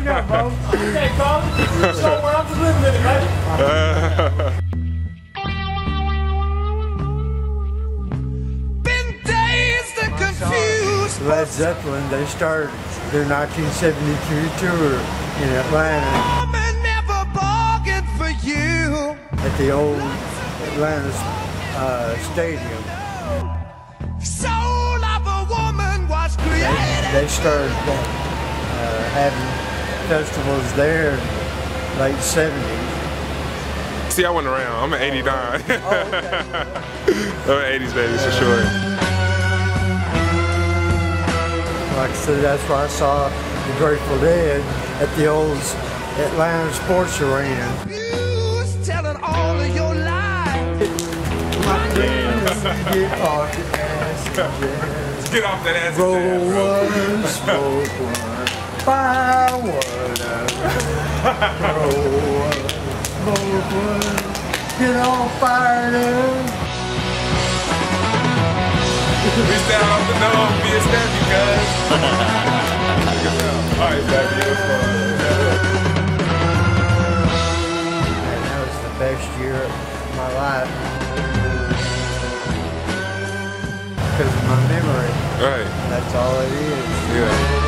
you know, bro. Okay, Carl. Show where I'm living in it, man. Led Zeppelin, they started their 1972 tour in Atlanta at the old Atlanta uh, Stadium. Soul of a woman was They, they started uh, having festivals there late 70s. See, I went around. I'm an 89. Oh, okay. I'm an 80s baby for sure. Like I said, that's why I saw the Grateful Dead at the old Atlanta Sports Arena. You telling all of your lies. Get pocket passengers. Get off that ass. Roll one, smoke one, buy one. Roll one, smoke one, get all fired up. We stand off the dome, be a snappy, cuz. Alright, snappy, that's fun. And that was the best year of my life. Because of my memory. Right, That's all it is. yeah.